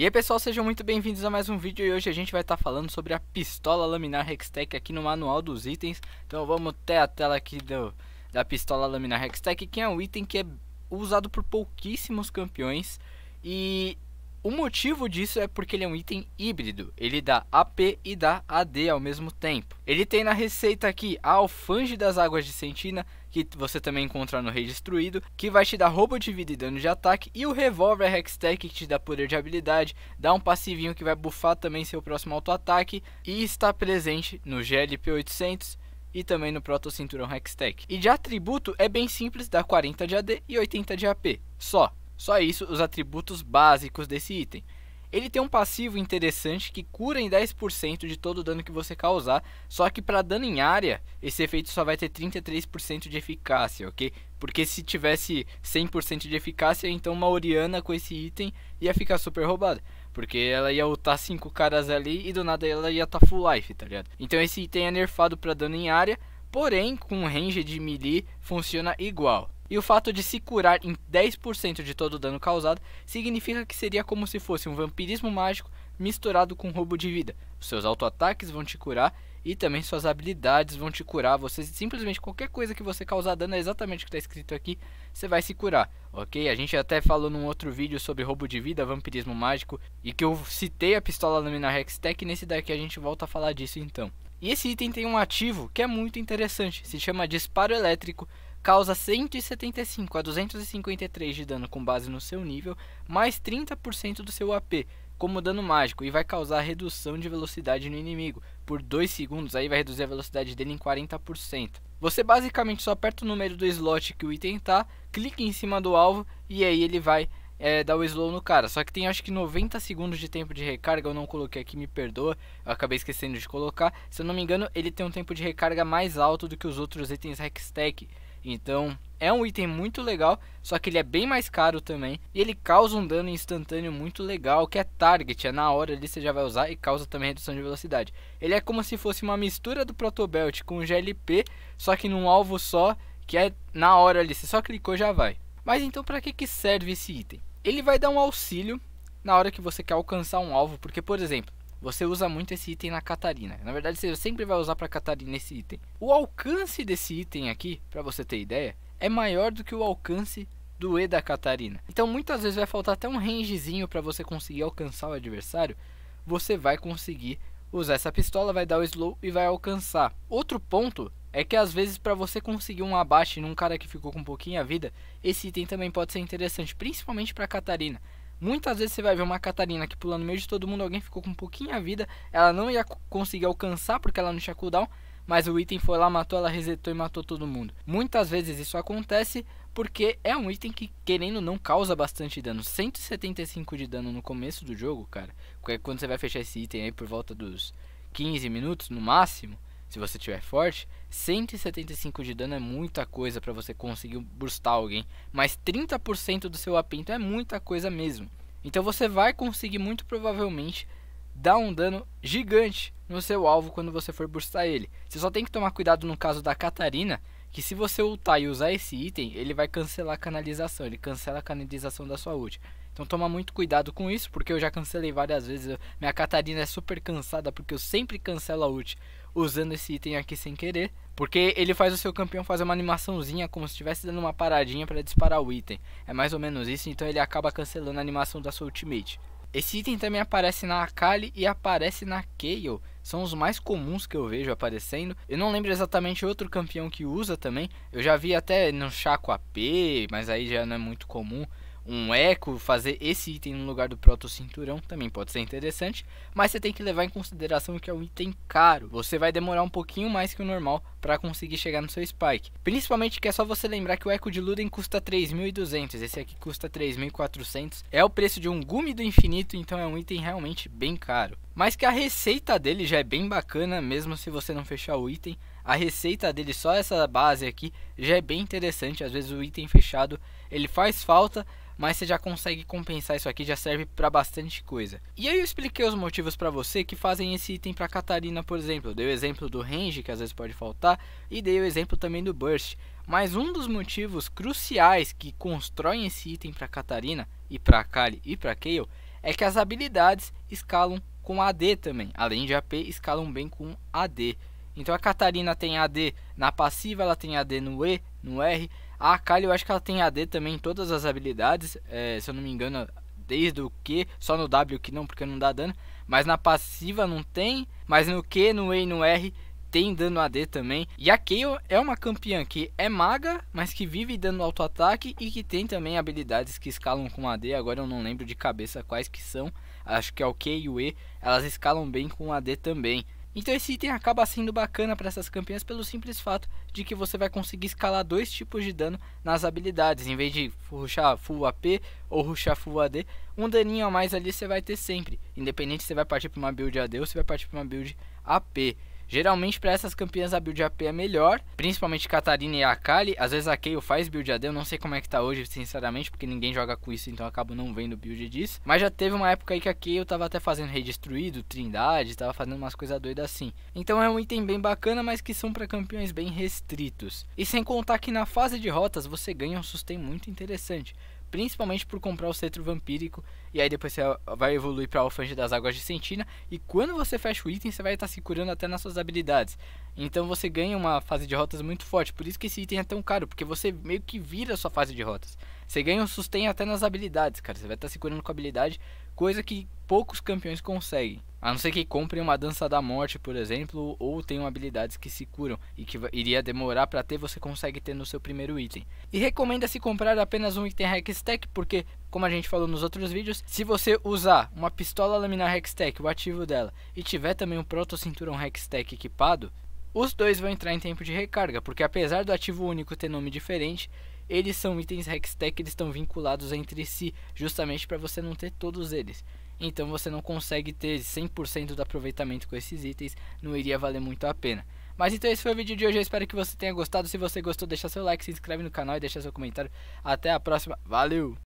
E aí pessoal, sejam muito bem-vindos a mais um vídeo e hoje a gente vai estar tá falando sobre a pistola laminar Hextech aqui no manual dos itens. Então vamos ter a tela aqui do, da pistola laminar Hextech, que é um item que é usado por pouquíssimos campeões. E o motivo disso é porque ele é um item híbrido, ele dá AP e dá AD ao mesmo tempo. Ele tem na receita aqui a Alfange das Águas de Sentina, que você também encontra no Rei Destruído, que vai te dar roubo de vida e dano de ataque, e o Revolver Hextech que te dá poder de habilidade, dá um passivinho que vai buffar também seu próximo auto-ataque, e está presente no GLP 800 e também no Proto Cinturão Hextech. E de atributo é bem simples, dá 40 de AD e 80 de AP, só. Só isso os atributos básicos desse item. Ele tem um passivo interessante que cura em 10% de todo o dano que você causar, só que para dano em área, esse efeito só vai ter 33% de eficácia, ok? Porque se tivesse 100% de eficácia, então uma Oriana com esse item ia ficar super roubada. Porque ela ia ultar 5 caras ali e do nada ela ia estar tá full life, tá ligado? Então esse item é nerfado para dano em área, porém com range de melee funciona igual. E o fato de se curar em 10% de todo o dano causado significa que seria como se fosse um vampirismo mágico misturado com roubo de vida. Os seus auto-ataques vão te curar e também suas habilidades vão te curar. Você simplesmente qualquer coisa que você causar dano é exatamente o que está escrito aqui, você vai se curar, ok? A gente até falou num outro vídeo sobre roubo de vida, vampirismo mágico e que eu citei a pistola laminar Hextech. Nesse daqui a gente volta a falar disso então. E esse item tem um ativo que é muito interessante, se chama disparo elétrico causa 175 a 253 de dano com base no seu nível, mais 30% do seu AP como dano mágico e vai causar redução de velocidade no inimigo por 2 segundos, aí vai reduzir a velocidade dele em 40%. Você basicamente só aperta o número do slot que o item tá, clica em cima do alvo e aí ele vai é, dar o slow no cara. Só que tem acho que 90 segundos de tempo de recarga, eu não coloquei aqui, me perdoa, eu acabei esquecendo de colocar. Se eu não me engano, ele tem um tempo de recarga mais alto do que os outros itens Hextech. Então é um item muito legal, só que ele é bem mais caro também. E ele causa um dano instantâneo muito legal, que é target, é na hora ali você já vai usar e causa também redução de velocidade. Ele é como se fosse uma mistura do Protobelt com o GLP, só que num alvo só, que é na hora ali, você só clicou já vai. Mas então para que, que serve esse item? Ele vai dar um auxílio na hora que você quer alcançar um alvo, porque por exemplo, você usa muito esse item na Catarina. Na verdade, você sempre vai usar para Catarina esse item. O alcance desse item aqui, para você ter ideia, é maior do que o alcance do E da Catarina. Então, muitas vezes vai faltar até um rangezinho para você conseguir alcançar o adversário. Você vai conseguir usar essa pistola, vai dar o slow e vai alcançar. Outro ponto é que às vezes para você conseguir um abate num cara que ficou com um pouquinho a vida, esse item também pode ser interessante, principalmente para Catarina. Muitas vezes você vai ver uma Catarina que pulando no meio de todo mundo, alguém ficou com um pouquinho a vida, ela não ia conseguir alcançar porque ela não tinha cooldown, mas o item foi lá, matou, ela resetou e matou todo mundo. Muitas vezes isso acontece porque é um item que, querendo não, causa bastante dano. 175 de dano no começo do jogo, cara. Quando você vai fechar esse item aí por volta dos 15 minutos no máximo, se você tiver forte, 175 de dano é muita coisa para você conseguir burstar alguém, mas 30% do seu AP então é muita coisa mesmo. Então você vai conseguir muito provavelmente dar um dano gigante no seu alvo quando você for burstar ele. Você só tem que tomar cuidado no caso da Catarina, que se você ultar e usar esse item, ele vai cancelar a canalização, ele cancela a canalização da sua ult. Então toma muito cuidado com isso, porque eu já cancelei várias vezes. Minha Catarina é super cansada porque eu sempre cancelo a ult usando esse item aqui sem querer. Porque ele faz o seu campeão fazer uma animaçãozinha como se estivesse dando uma paradinha para disparar o item. É mais ou menos isso, então ele acaba cancelando a animação da sua ultimate. Esse item também aparece na Akali e aparece na Kayle. São os mais comuns que eu vejo aparecendo. Eu não lembro exatamente outro campeão que usa também. Eu já vi até no Chaco AP, mas aí já não é muito comum um eco, fazer esse item no lugar do proto cinturão também pode ser interessante, mas você tem que levar em consideração que é um item caro. Você vai demorar um pouquinho mais que o normal para conseguir chegar no seu spike. Principalmente que é só você lembrar que o eco de Luden custa 3.200, esse aqui custa 3.400. É o preço de um gume do infinito, então é um item realmente bem caro. Mas que a receita dele já é bem bacana, mesmo se você não fechar o item. A receita dele, só essa base aqui, já é bem interessante. Às vezes o item fechado ele faz falta, mas você já consegue compensar isso aqui, já serve para bastante coisa. E aí eu expliquei os motivos para você que fazem esse item para Catarina, por exemplo. Eu dei o exemplo do range, que às vezes pode faltar, e dei o exemplo também do burst. Mas um dos motivos cruciais que constroem esse item para Catarina e para Kali e para Kayle é que as habilidades escalam com AD também, além de AP, escalam bem com AD. Então a Catarina tem AD na passiva, ela tem AD no E, no R. A Akali eu acho que ela tem AD também em todas as habilidades, é, se eu não me engano, desde o Q, só no W que não, porque não dá dano. Mas na passiva não tem, mas no Q, no E e no R tem dano AD também. E a Kayle é uma campeã que é maga, mas que vive dando auto-ataque e que tem também habilidades que escalam com AD. Agora eu não lembro de cabeça quais que são. Acho que é o Q e o E. Elas escalam bem com AD também. Então esse item acaba sendo bacana para essas campeãs pelo simples fato de que você vai conseguir escalar dois tipos de dano nas habilidades, em vez de ruxar full AP ou ruxar full AD, um daninho a mais ali você vai ter sempre, independente se você vai partir para uma build AD ou se vai partir para uma build AP. Geralmente para essas campeãs a build AP é melhor, principalmente Catarina e Akali. Às vezes a Kayle faz build AD, eu não sei como é que tá hoje, sinceramente, porque ninguém joga com isso, então eu acabo não vendo build disso. Mas já teve uma época aí que a Kayle tava até fazendo rei destruído, Trindade, tava fazendo umas coisas doidas assim. Então é um item bem bacana, mas que são para campeões bem restritos. E sem contar que na fase de rotas você ganha um sustain muito interessante principalmente por comprar o cetro vampírico e aí depois você vai evoluir para o Fange das Águas de Sentina e quando você fecha o item você vai estar tá se curando até nas suas habilidades. Então você ganha uma fase de rotas muito forte, por isso que esse item é tão caro, porque você meio que vira a sua fase de rotas. Você ganha um sustain até nas habilidades, cara, você vai estar tá se curando com habilidade, coisa que poucos campeões conseguem. A não ser que comprem uma dança da morte, por exemplo, ou tenham habilidades que se curam e que iria demorar para ter, você consegue ter no seu primeiro item. E recomenda-se comprar apenas um item Hextech, porque, como a gente falou nos outros vídeos, se você usar uma pistola laminar Hextech, o ativo dela, e tiver também um proto cinturão Hextech equipado, os dois vão entrar em tempo de recarga, porque apesar do ativo único ter nome diferente, eles são itens Hextech, eles estão vinculados entre si, justamente para você não ter todos eles então você não consegue ter 100% do aproveitamento com esses itens, não iria valer muito a pena. Mas então esse foi o vídeo de hoje, eu espero que você tenha gostado. Se você gostou, deixa seu like, se inscreve no canal e deixa seu comentário. Até a próxima, valeu!